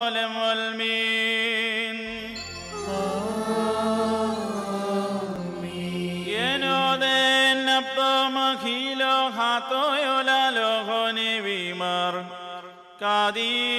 والمين Yenode napto makilo hato yola loho ni bimar Kadish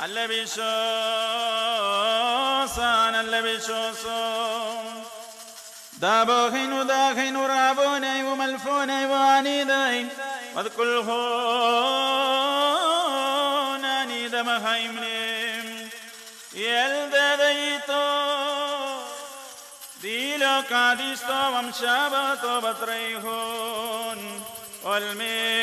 Yes Mesraham Allevishosan Allevishosan دابوخين وداخين ورابوني وملفوني وانيدين واذكر هون انيد مخيمني يلدديتو ديلو كاديستو ومشابتو بطريخون والمين